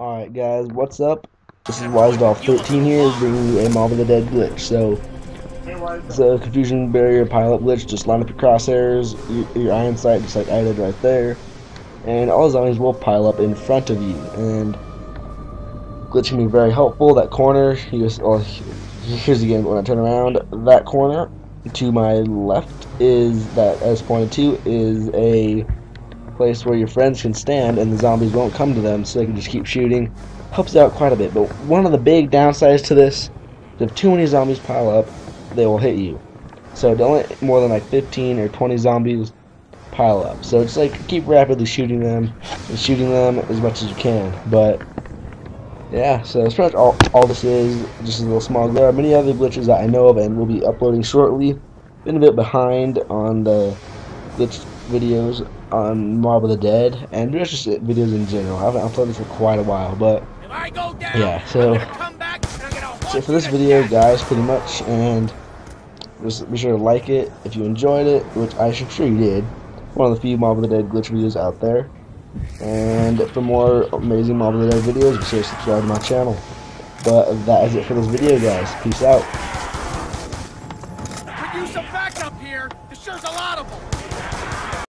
Alright guys, what's up? This is WiseDolph13 here, bringing you a Mob of the Dead glitch. So, it's a confusion barrier pilot glitch, just line up your crosshairs, your, iron sight, just like I did right there, and all zombies will pile up in front of you, and glitch can be very helpful. That corner, just, well, here's again when I turn around, that corner to my left is, that as pointed to, is a place where your friends can stand and the zombies won't come to them so they can just keep shooting. Helps out quite a bit, but one of the big downsides to this is if too many zombies pile up, they will hit you. So don't let more than like 15 or 20 zombies pile up. So it's like keep rapidly shooting them and shooting them as much as you can. But yeah, so that's pretty much all, all this is. Just a little small. There are many other glitches that I know of and will be uploading shortly. Been a bit behind on the glitch videos on Mob of the Dead and just videos in general. I haven't uploaded for quite a while, but down, yeah. So that's it for this video, guys, pretty much. And just be sure to like it if you enjoyed it, which I'm sure you did. One of the few Mob of the Dead glitch videos out there. And for more amazing Mob of the Dead videos, be sure to subscribe to my channel. But that is it for this video, guys. Peace out. Could use some backup here. This sure's a lot of them.